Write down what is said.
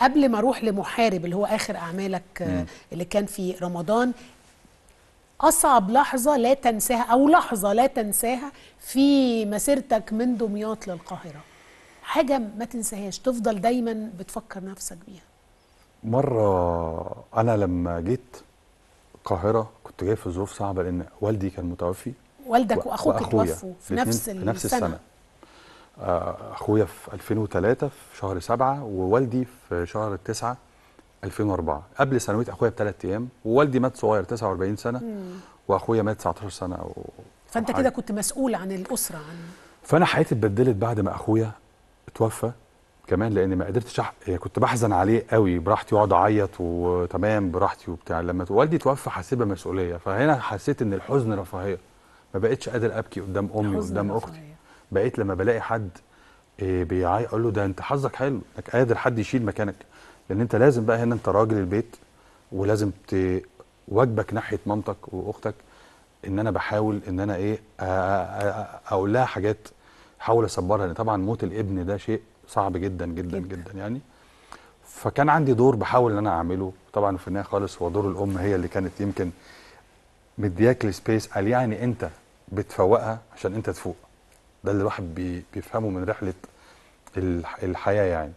قبل ما أروح لمحارب اللي هو اخر اعمالك آه، اللي كان في رمضان اصعب لحظة لا تنساها أو لحظة لا تنساها في مسيرتك من دمياط للقاهرة. حاجة ما تنساهاش تفضل دايما بتفكر نفسك بيها. مرة أنا لما جيت القاهرة كنت جاي في ظروف صعبة لأن والدي كان متوفي. والدك وأخوك. اتوفوا في نفس في نفس السنة, السنة. آه، أخويا في 2003 في شهر 7 ووالدي في شهر 9 2004 قبل ثانوية أخويا بثلاث أيام ووالدي مات صغير 49 سنة وأخويا مات 19 سنة أو فأنت كده. كنت مسؤول عن الأسرة عن فأنا حياتي اتبدلت بعد ما أخويا اتوفى كمان لأن ما قدرتش أح... يعني كنت بحزن عليه قوي براحتي وأقعد أعيط وتمام براحتي وبتاع. لما والدي توفى حسيت بمسؤولية. فهنا حسيت إن الحزن رفاهية. ما بقتش قادر أبكي قدام أمي الرفاهية. أختي. بقيت لما بلاقي حد إيه بيعيط أقول له ده أنت حظك حلو إنك قادر حد يشيل مكانك لأن أنت لازم بقى هنا أنت راجل البيت ولازم. واجبك ناحية مامتك وأختك إن أنا بحاول إن أنا إيه أقول لها حاجات أحاول أصبرها لأن طبعا موت الابن ده شيء صعب جدا جدا جداً. جدا, يعني فكان عندي دور بحاول إن أنا أعمله طبعا في النهاية خالص هو دور الأم هي اللي كانت يمكن مدياك السبيس قال يعني أنت بتفوقها عشان أنت تفوق ده اللي الواحد بي بيفهمه من رحلة الح- الحياة يعني.